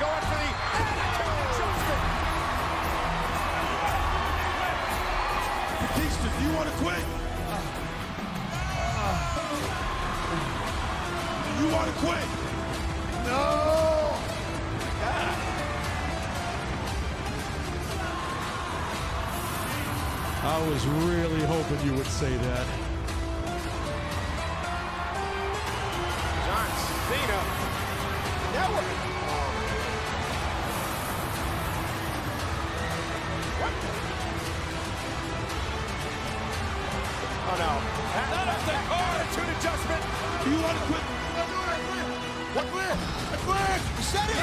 Going for the attitude adjustment. Batista, do you want to quit? You want to quit? No. I was really hoping you would say that. John Cena. Now Oh no. Not off the card. Attitude adjustment. Do you want to quit? What quit? Said it. I quit.